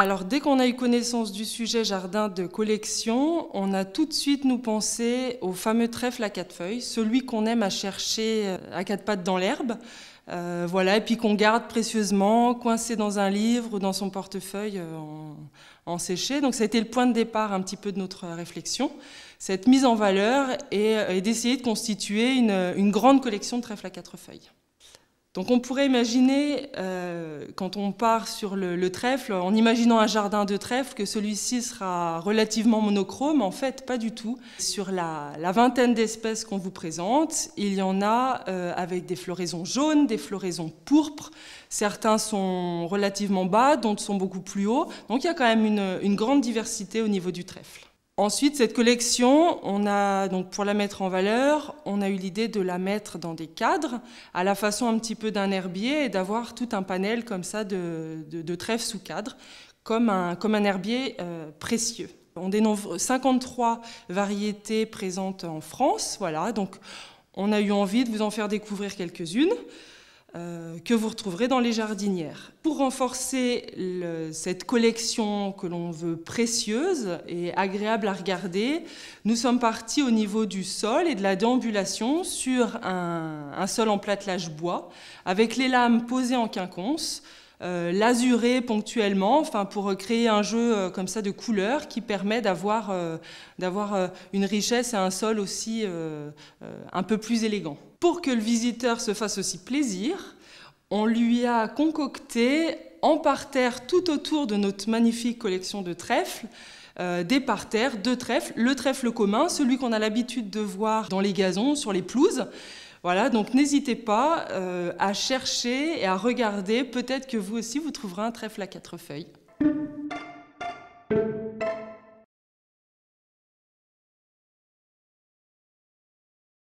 Alors dès qu'on a eu connaissance du sujet jardin de collection, on a tout de suite nous pensé au fameux trèfle à quatre feuilles, celui qu'on aime à chercher euh, à quatre pattes dans l'herbe, euh, voilà, et puis qu'on garde précieusement, coincé dans un livre ou dans son portefeuille euh, en, séché. Donc ça a été le point de départ un petit peu de notre réflexion, cette mise en valeur et, d'essayer de constituer une, une grande collection de trèfles à quatre feuilles. Donc on pourrait imaginer, euh, quand on part sur le, trèfle, en imaginant un jardin de trèfle, que celui-ci sera relativement monochrome. En fait, pas du tout. Sur la, vingtaine d'espèces qu'on vous présente, il y en a euh, avec des floraisons jaunes, des floraisons pourpres. Certains sont relativement bas, d'autres sont beaucoup plus hauts. Donc il y a quand même une grande diversité au niveau du trèfle. Ensuite, cette collection, on a donc pour la mettre en valeur, on a eu l'idée de la mettre dans des cadres, à la façon un petit peu d'un herbier, et d'avoir tout un panel comme ça de, de, trèfles sous cadre, comme un, herbier euh, précieux. On dénombre 53 variétés présentes en France, voilà. Donc, on a eu envie de vous en faire découvrir quelques-unes. Euh, que vous retrouverez dans les jardinières. Pour renforcer cette collection que l'on veut précieuse et agréable à regarder, nous sommes partis au niveau du sol et de la déambulation sur un, sol en platelage bois, avec les lames posées en quinconce, euh, l'azuré ponctuellement, enfin pour créer un jeu euh, comme ça de couleurs qui permet d'avoir une richesse et un sol aussi un peu plus élégant. Pour que le visiteur se fasse aussi plaisir, on lui a concocté en parterre tout autour de notre magnifique collection de trèfles, euh, des parterres, deux trèfles, le trèfle commun, celui qu'on a l'habitude de voir dans les gazons, sur les pelouses. Voilà, donc n'hésitez pas euh, à chercher et à regarder, peut-être que vous aussi vous trouverez un trèfle à quatre feuilles.